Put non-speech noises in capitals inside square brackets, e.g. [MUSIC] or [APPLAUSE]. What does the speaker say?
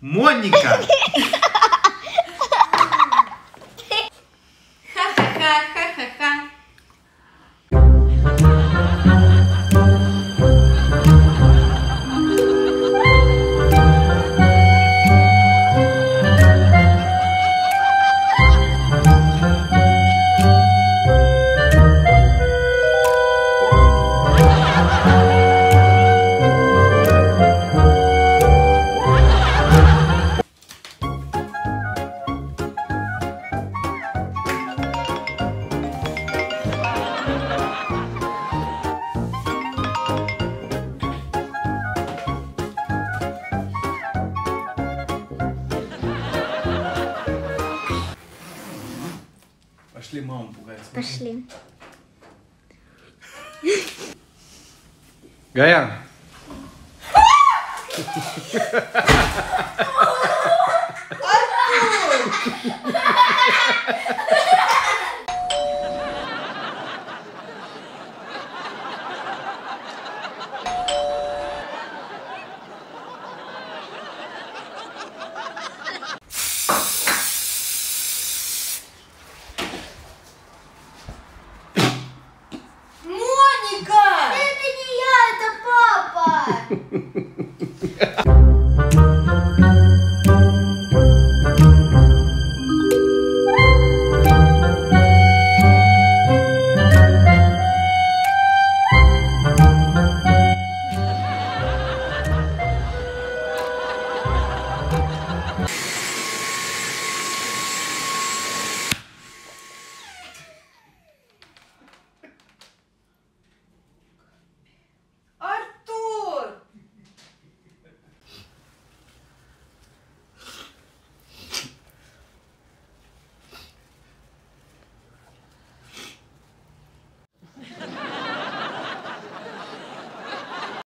Моника! [LAUGHS] Пошли маму пугать. Пошли. Гаян. [LAUGHS]